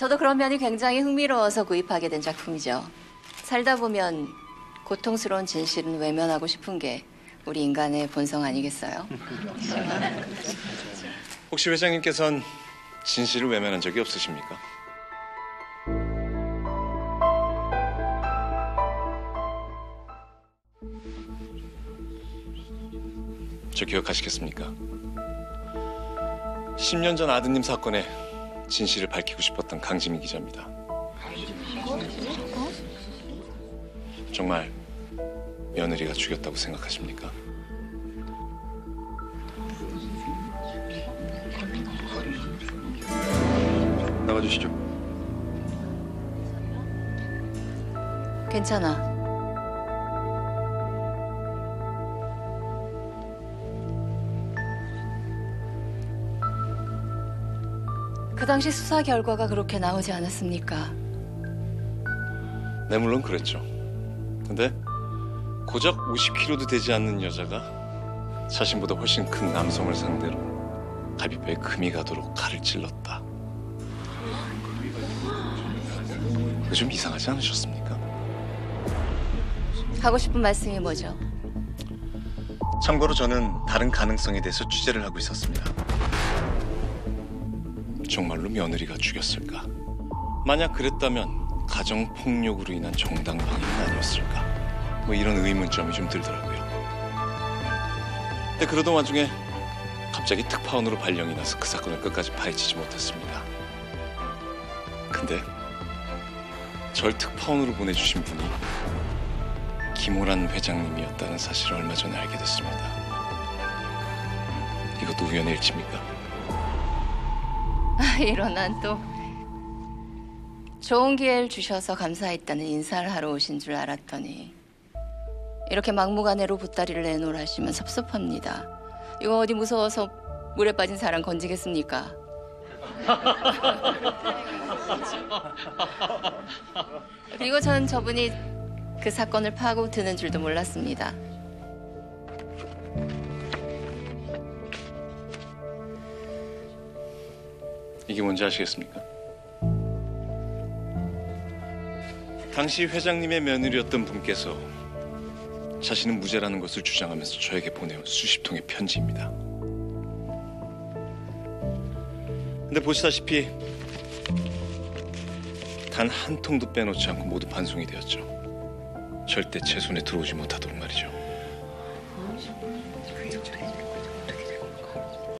저도 그런 면이 굉장히 흥미로워서 구입하게 된 작품이죠. 살다 보면 고통스러운 진실은 외면하고 싶은 게 우리 인간의 본성 아니겠어요? 혹시 회장님께선 진실을 외면한 적이 없으십니까? 저 기억하시겠습니까? 10년 전 아드님 사건에 진실을 밝히고 싶었던 강지민 기자입니다. 정말 며느리가 죽였다고 생각하십니까? 나가주시죠. 괜찮아. 그 당시 수사 결과가 그렇게 나오지 않았습니까? 네, 물론 그랬죠. 근데 고작 50kg도 되지 않는 여자가 자신보다 훨씬 큰 남성을 상대로 갈비뼈에 금이 가도록 칼을 찔렀다. 그거 좀 이상하지 않으셨습니까? 하고 싶은 말씀이 뭐죠? 참고로 저는 다른 가능성에 대해서 취재를 하고 있었습니다. 정말로 며느리가 죽였을까? 만약 그랬다면 가정 폭력으로 인한 정당 방위는 아니었을까? 뭐 이런 의문점이 좀 들더라고요. 근데 그러던 와중에 갑자기 특파원으로 발령이 나서 그 사건을 끝까지 파헤치지 못했습니다. 근데 절 특파원으로 보내주신 분이 김호란 회장님이었다는 사실을 얼마 전에 알게 됐습니다. 이것도 우연의 일치입니까? 난또 좋은 기회를 주셔서 감사했다는 인사를 하러 오신 줄 알았더니 이렇게 막무가내로 보따리를 내놓으시면 섭섭합니다. 이거 어디 무서워서 물에 빠진 사람 건지겠습니까? 그리고 전 저분이 그 사건을 파고 드는 줄도 몰랐습니다. 이게 뭔지 아시겠습니까? 당시 회장님의 며느리였던 분께서 자신은 무죄라는 것을 주장하면서 저에게 보내온 수십 통의 편지입니다. 근데 보시다시피 단 한 통도 빼놓지 않고 모두 반송이 되었죠. 절대 제 손에 들어오지 못하도록 말이죠.